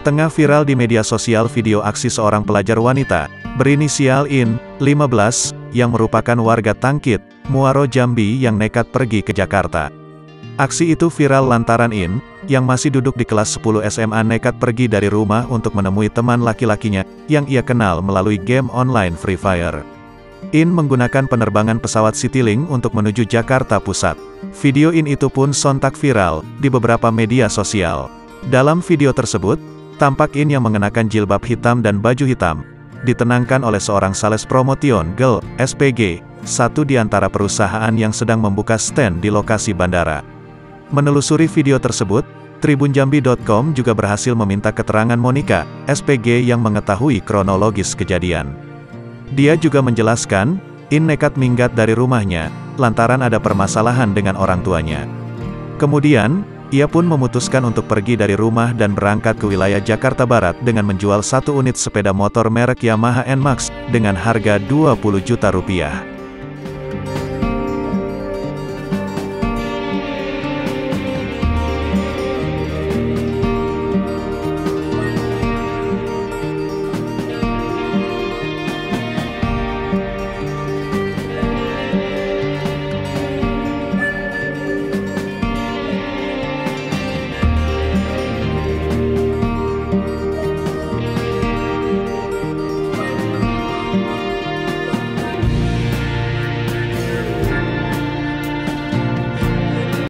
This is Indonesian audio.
Tengah viral di media sosial video aksi seorang pelajar wanita, berinisial IN, 15, yang merupakan warga Tangkit, Muaro Jambi yang nekat pergi ke Jakarta. Aksi itu viral lantaran IN, yang masih duduk di kelas 10 SMA nekat pergi dari rumah untuk menemui teman laki-lakinya, yang ia kenal melalui game online Free Fire. IN menggunakan penerbangan pesawat Citylink untuk menuju Jakarta Pusat. Video IN itu pun sontak viral, di beberapa media sosial. Dalam video tersebut, Tampak In yang mengenakan jilbab hitam dan baju hitam, ditenangkan oleh seorang sales promotion girl, SPG, satu di antara perusahaan yang sedang membuka stand di lokasi bandara. Menelusuri video tersebut, Tribunjambi.com juga berhasil meminta keterangan Monica, SPG yang mengetahui kronologis kejadian. Dia juga menjelaskan, In nekat minggat dari rumahnya, lantaran ada permasalahan dengan orang tuanya. Kemudian, ia pun memutuskan untuk pergi dari rumah dan berangkat ke wilayah Jakarta Barat dengan menjual satu unit sepeda motor merek Yamaha NMAX, dengan harga 20 juta rupiah.